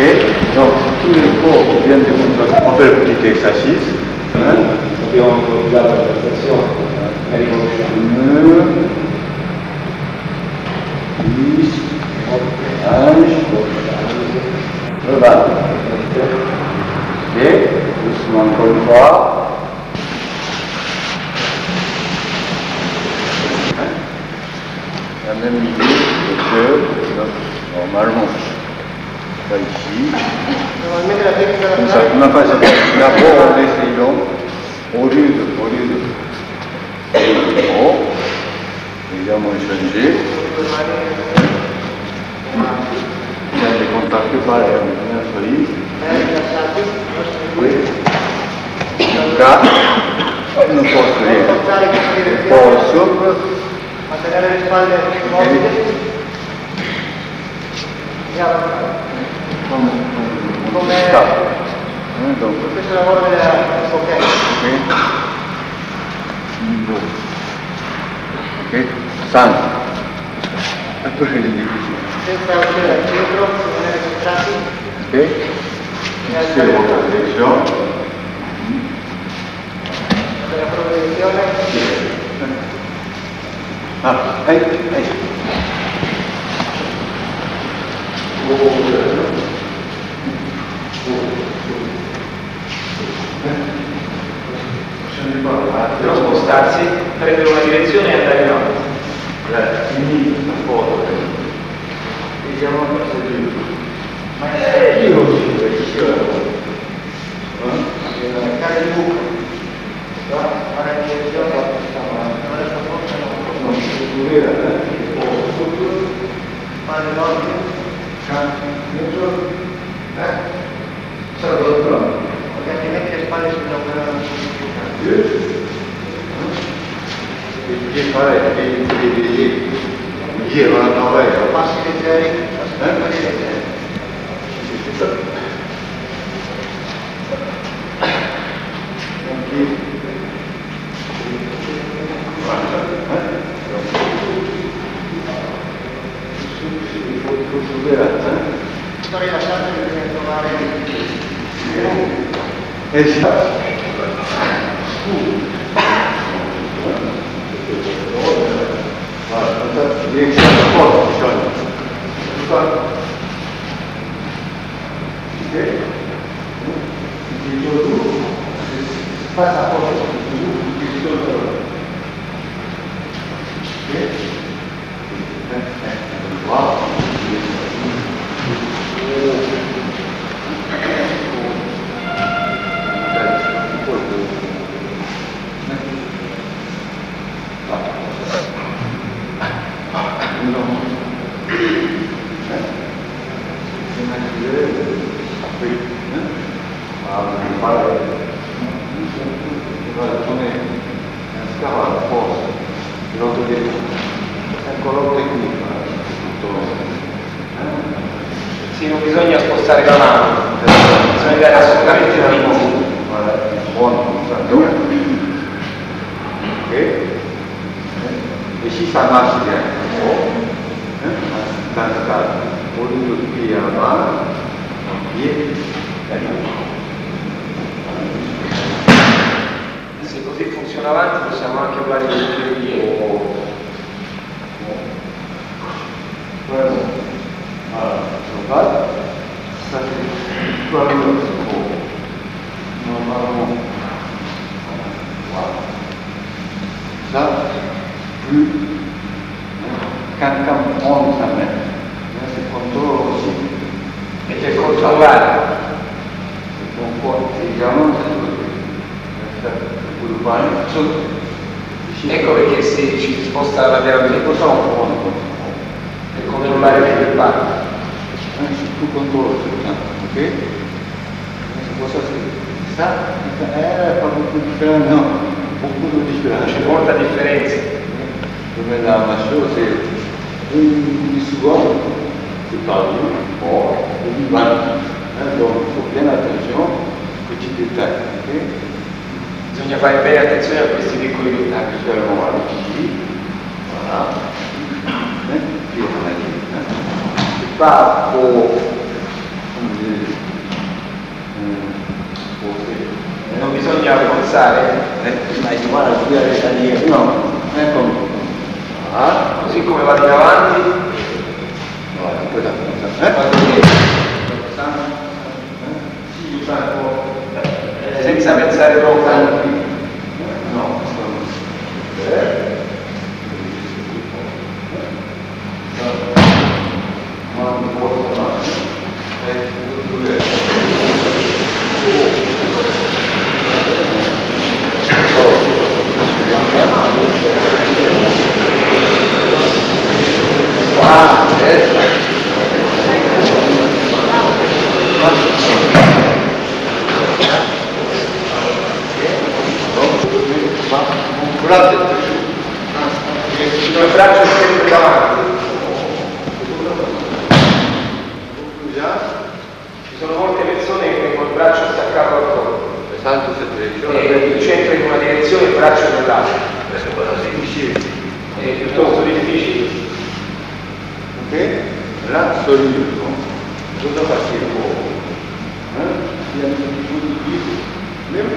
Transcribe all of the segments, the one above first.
Donc, tous les corps viennent de On peut le petit exercice. Hein? Et on peut la présentation. Hein? La même idée que normalement. Pas ici. Normalmente la tecnica da Comme ça, fare on n'a pas D'abord, on essaye donc, au lieu de, au lieu de, oh, évidemment changer. Il y a des contacts par un solide. eh, rilassati, Oui. Donc là, on ne porte rien. portare questa Un direzione, po' sopra, mantenere le spalle immobili e avanzare. come, come, come si sta. Eh, donc, Questo è il lavoro della ok. ok. Niveau. Ok. 5. Après, il est difficile. Senza uscire dal centro, rimanere centrati Ok. Fixez votre direction. nella propria direzione. Hey, hey. Però spostarsi, prendere una direzione e andare in avanti. Eh, io lo dico, io lo Cercare di buco. Fare in direzione, non è forza, Non si può fare l'ordine. Sarà pronto? perché altrimenti le spalle si più. Che fare? Che che che va a trovare? passi leggeri, passi leggeri. Sto rilassando bisogna trovare Esatto. Direzione forte, bisogna. Tutto. Ok? a sviluppare come scavare forse ecco l'otto qui sì, non bisogna spostare la mano bisogna dare assolutamente la mano. 시상 마시게 하고 단단 모든 것이 일어나 예. Se così funziona avanti possiamo anche quello non vanno qua. Ça, plus, quand, quand on s'amène, c'est contrôle aussi. E per controllare C'est un po' vediamo se sviluppare su. Ecco perché si ci sposta lateralmente Cosa un po' per controllare meglio il bar. tu controllo ok? Cosa si sa? Eh, fa molto differenza, no, molto differenza. C'è molta differenza. Dove la masciò se un secondo si toglie un po' e mi va. Faut bien attention, petit détail, ok? Bisogna fare bene attenzione a questi piccoli dettagli. Fermo alla P, voilà. Eh, euh, pour faire- Non bisogna Eh, ma guarda, qui a dire, no, è come, ah, così come vado in avanti, guarda, questa cosa, eh? vado dietro. Senza pensare troppo. No, sono... Ma non posso Ah, eh. Guardate, Il mio braccio è sempre davanti. Ci sono molte persone che tengono il braccio staccato al corpo. Esatto, se E il centro in una direzione e il braccio nell'altra. È piuttosto difficile. Ok? L'assoluto. Cosa fa schifo? Eh?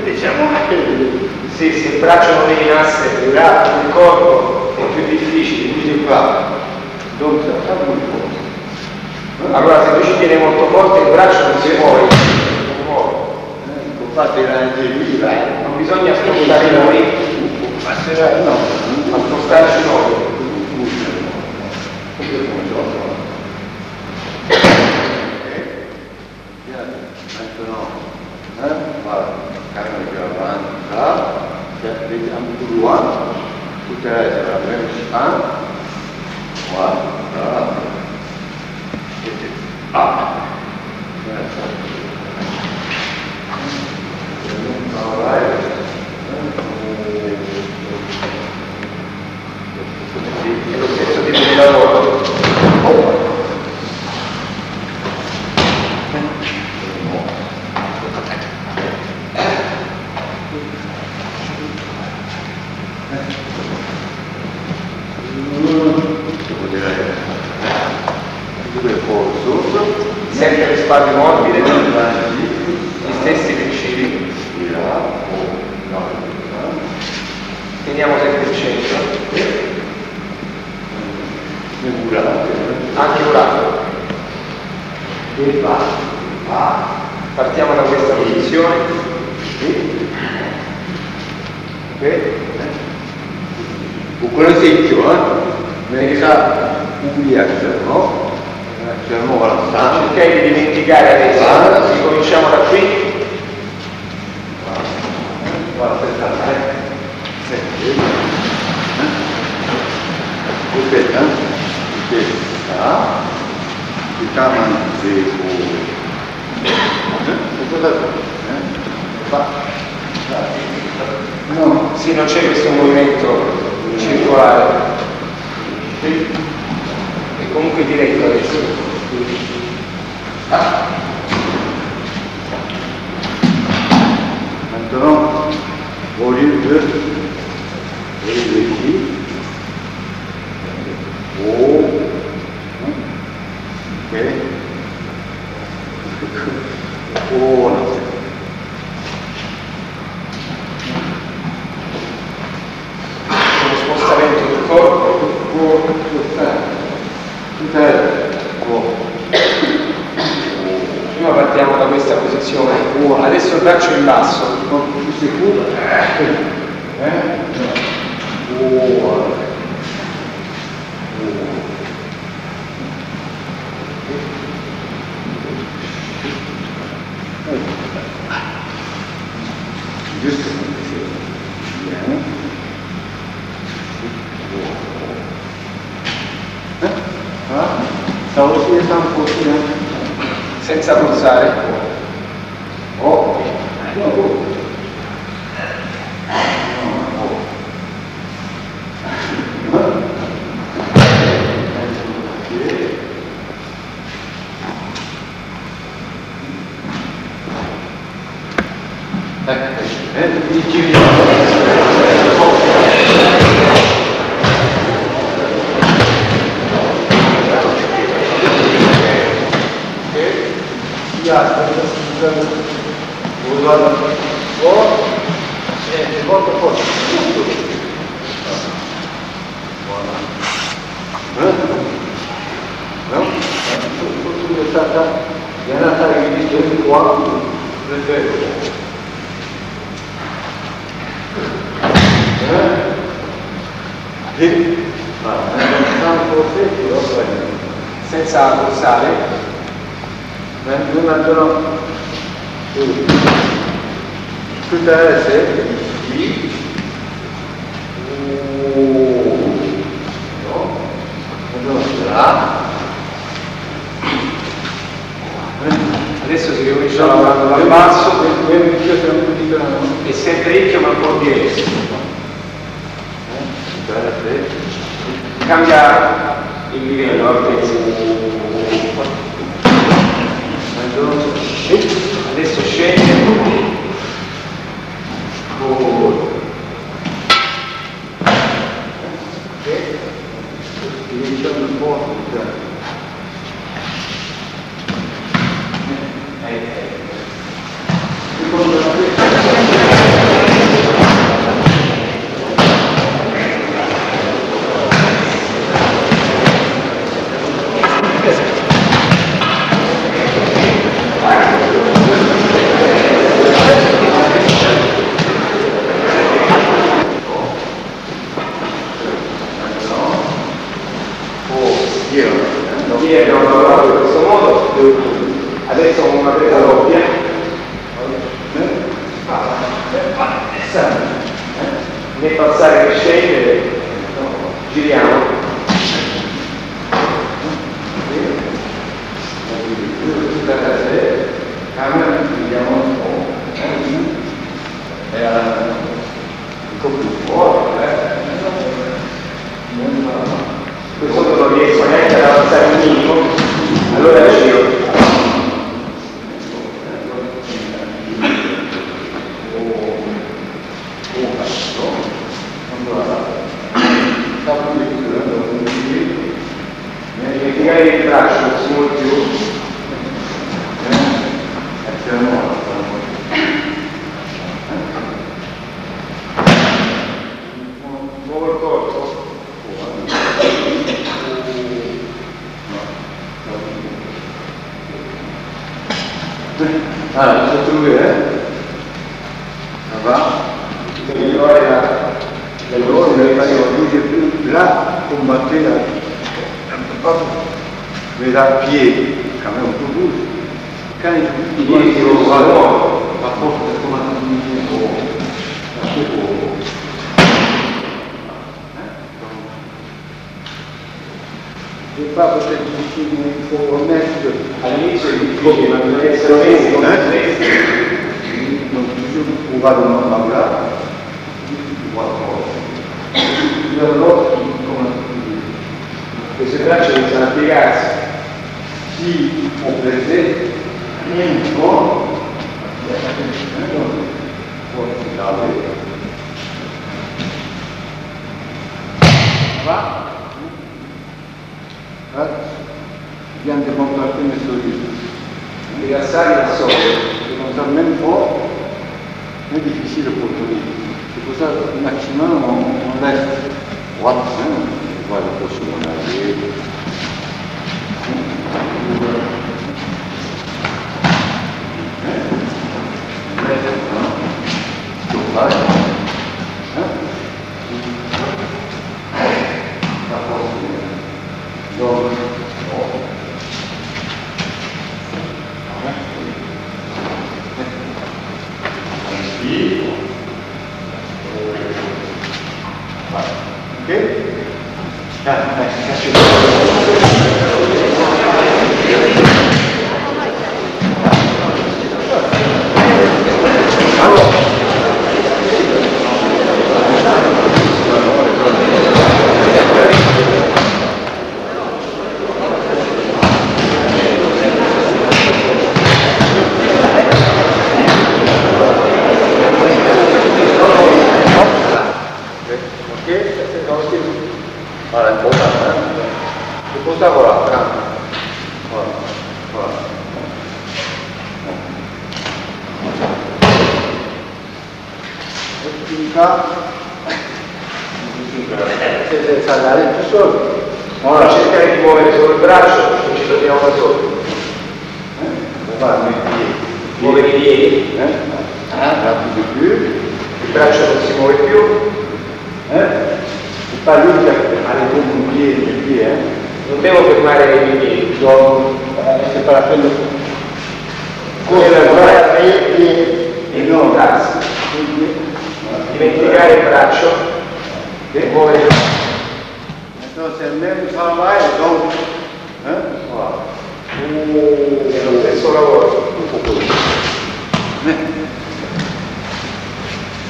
Diciamo anche Sì, se il braccio non è in asse, il lato del corpo è più difficile. di qua. Donc ça fa molto. Allora se lui ci forte il braccio non si muove. Non muove. Infatti anche lì, vai. Non bisogna spostare noi, Maintenant, au lieu de, Cambia il livello, altezza.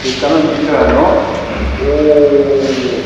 で、画面右側の、おー。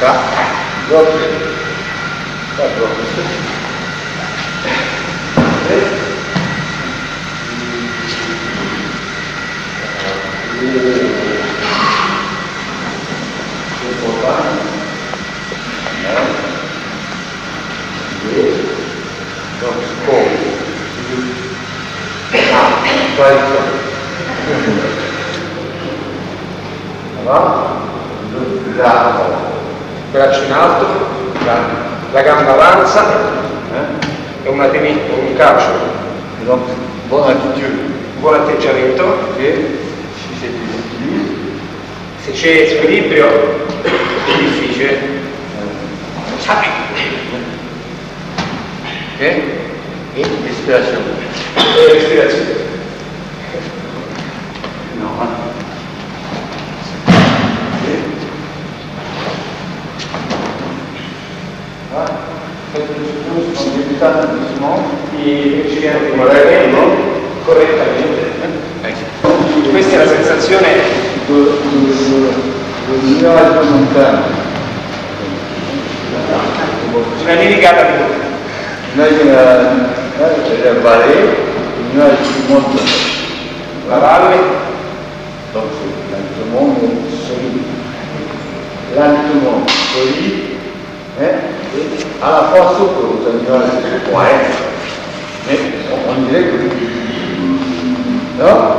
tá? Droga. Tá, droga. braccio in alto, la, la gamba avanza eh? e una tenuta, un calcio. Buon atteggiamento. Buon atteggiamento. Sì se c'è squilibrio è difficile. Ok? respirazione eh? respirazione no. E ci guardare correttamente. Questa è la sensazione Tuna nini hapa kidogo? Tunaweza pale tunaweza kumonta. Parale. Donc l'antomon solide. L'antomon solide hein, à la fois souple, vous allez dire, ouais. Mais on dirait que non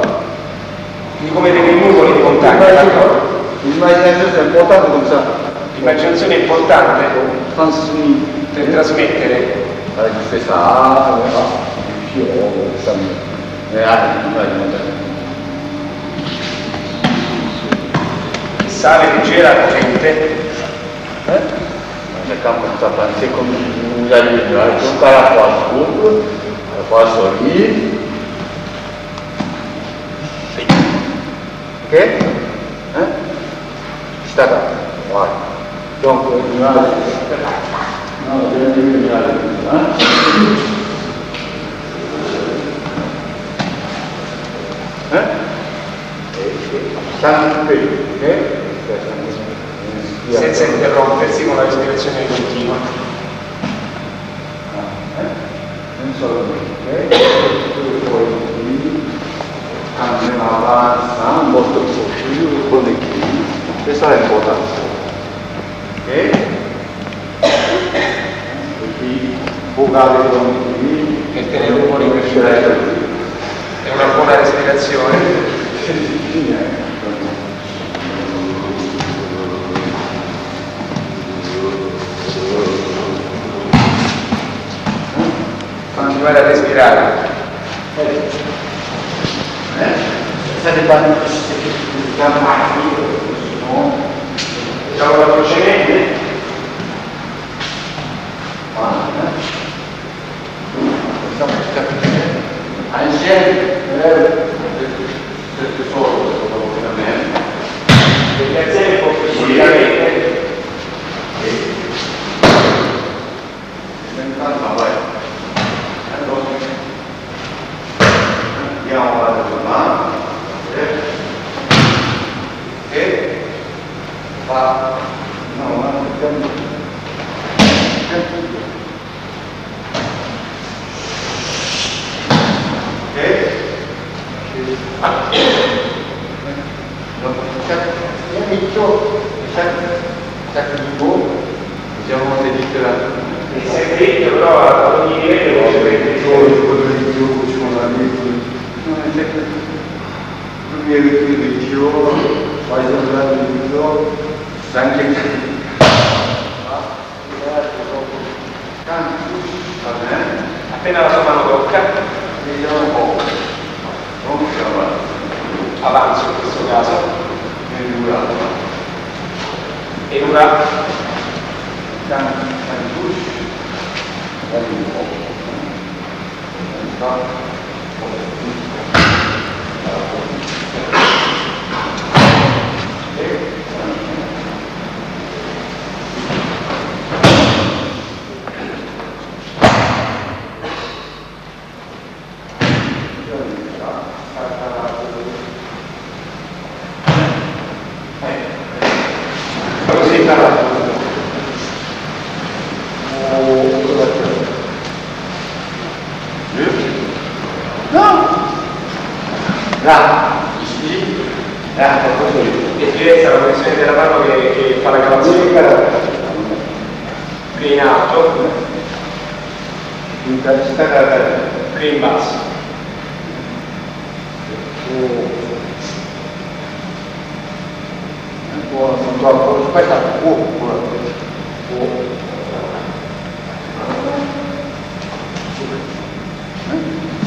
di come delle nuvole in montagna. L'immaginazione è importante come sa. L'immaginazione è importante per trasmettere. La stessa aria, il fiore, le aree di montagna. Sale leggera, corrente. Eh? nel campo di Tapanze come un gaglino, è eh, un carapasso, un carapasso lì, Ok? Eh? Sta da, vai. Donc, No, deve eliminare, eh? Eh? Sempre, eh? senza interrompersi con la respirazione continua. Non solamente, poi qui, camminava avanza, molto più con qui, questa è importante. Ok? Qui, vocale con E tenere un po' di respirazione. È una buona respirazione. Continuare a respirare. State parlando di cammati, no? Facciamo la velocemente. Spiegazione un po' più solidamente. Diciamo se dice la Il segreto però ad ogni livello è segreto. Appena la sua mano tocca, avanzo in questo caso, e ora così parlato. È diversa la posizione della mano che, che fa la calazione. Qui in alto, qui in basso.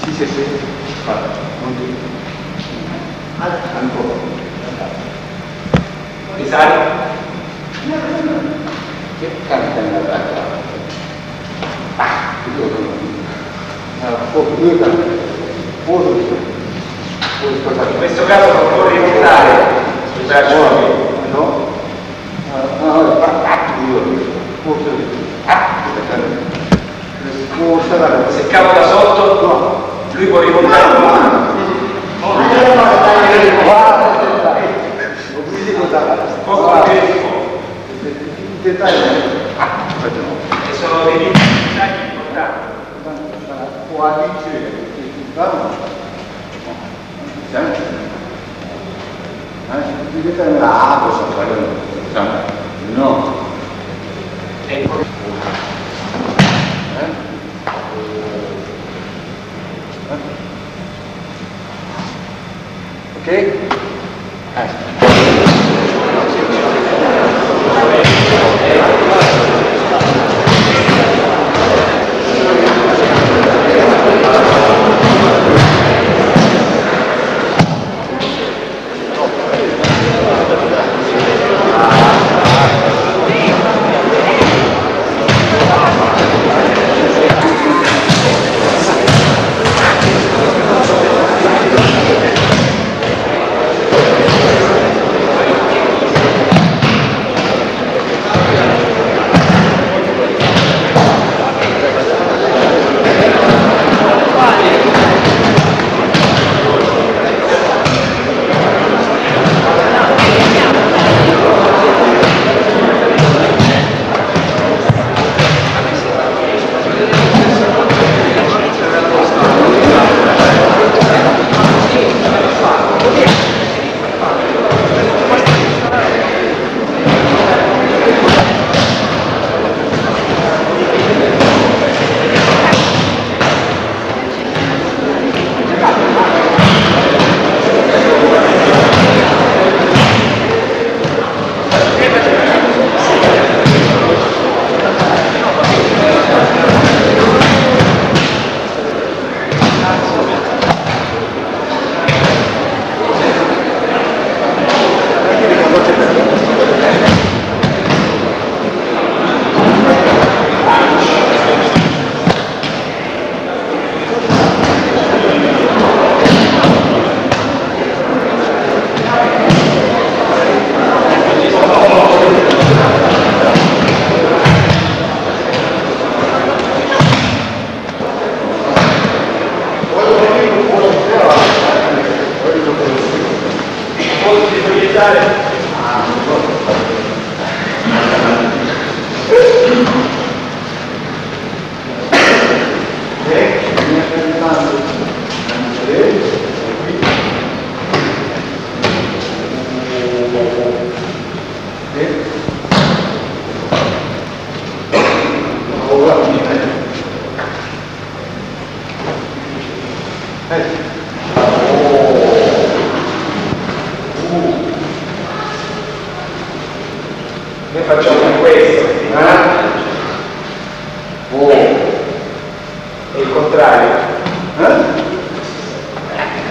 Sì, sì, sì. Ancora. Risali. Che canta nella vacca? Ah, due cante. Uno, due. In questo caso non può braccio qui. No? Ah, no, ah, due. Forse. Ah, forse la Se cavo da sotto, lui può rimontare un po'. Poco più di fuoco. E sono dei dettagli importanti. No. È. Ok? Eh.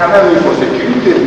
A me mi fosse chiudere.